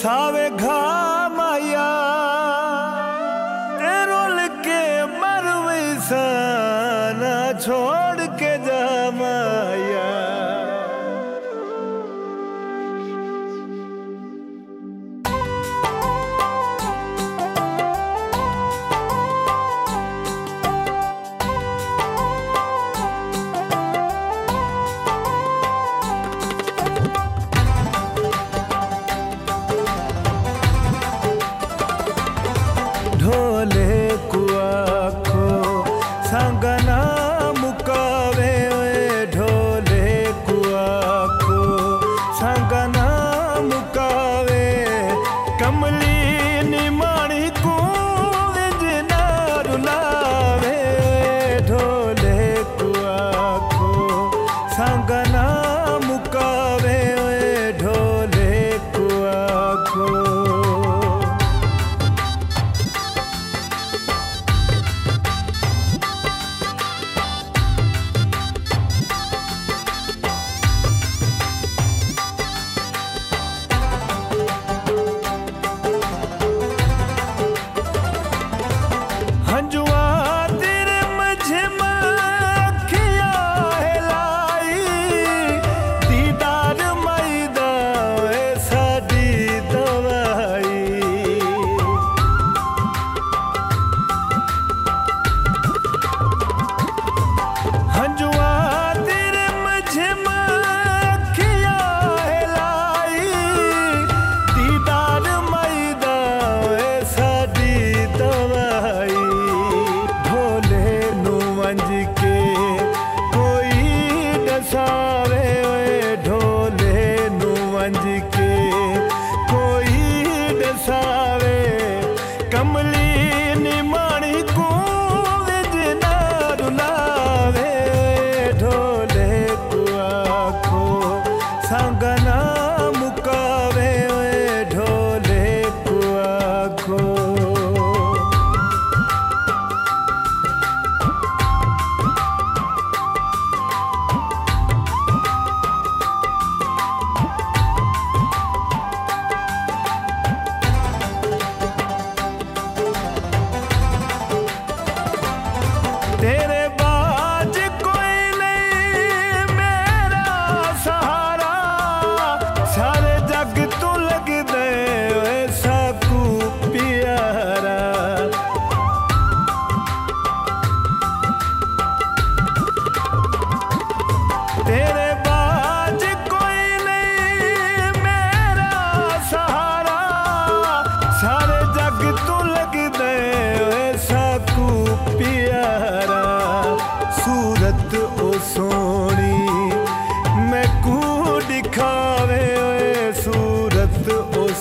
सावे घा नु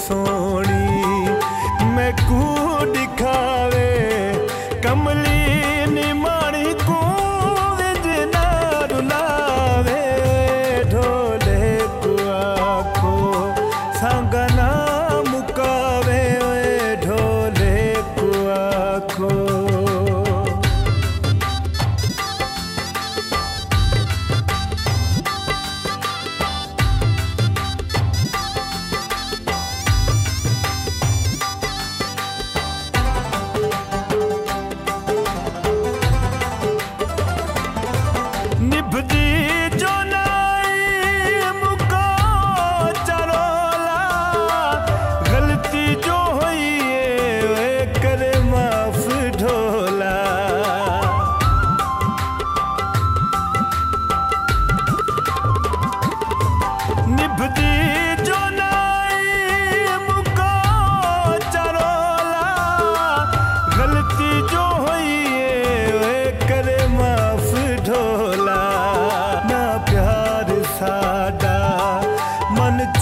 soul.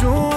doing